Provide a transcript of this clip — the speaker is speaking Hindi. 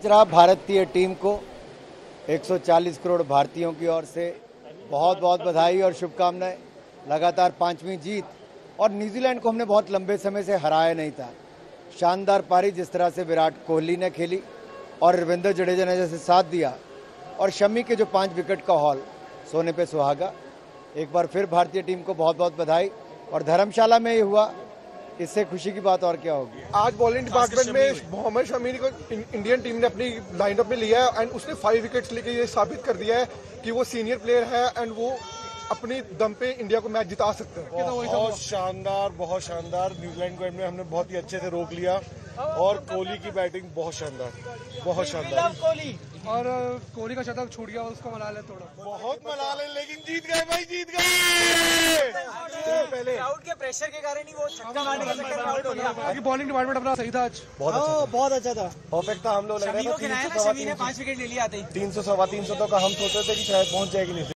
आज रहा भारतीय टीम को। 140 करोड़ भारतीयों की ओर से बहुत बहुत बधाई और शुभकामनाएँ। लगातार पांचवी जीत। और न्यूजीलैंड को हमने बहुत लंबे समय से हराया नहीं था। शानदार पारी जिस तरह से विराट कोहली ने खेली और रविंद्र जडेजा ने जैसे साथ दिया। और शमी के जो पाँच विकेट का हॉल, सोने पे सुहागा। एक बार फिर भारतीय टीम को बहुत बहुत बधाई। और धर्मशाला में ये हुआ इससे खुशी की बात और क्या होगी? आज बॉलिंग डिपार्टमेंट में मोहम्मद शमी को इंडियन टीम ने अपनी लाइनअप में लिया है एंड उसने फाइव विकेट्स लेके ये साबित कर दिया है कि वो सीनियर प्लेयर है एंड वो अपनी दम पे इंडिया को मैच जिता सकते हैं। बहुत शानदार बहुत शानदार। न्यूजीलैंड को हमने हमने बहुत ही अच्छे से रोक लिया और कोहली की बैटिंग बहुत शानदार बहुत शानदार। कोहली। और कोहली का शतक छूट गया उसको मना ले थोड़ा। बहुत मना ले लेकिन जीत गए भाई जीत गए। पहले। क्राउड के प्रेशर के कारण ही वो छक्का मारने का चक्कर में आउट हो गया बाकी बॉलिंग डिपार्टमेंट अपना सही था आज। बहुत अच्छा था। परफेक्ट था। हम लोग लग रहा था था ने पाँच विकेट ले लिया आते ही तीन सौ सवा तीन सौ तो का हम सोचते थे कि शायद पहुँच जाएगी नहीं।